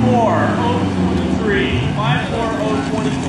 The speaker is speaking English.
54023. 54023.